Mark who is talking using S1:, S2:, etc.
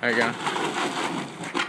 S1: There you go.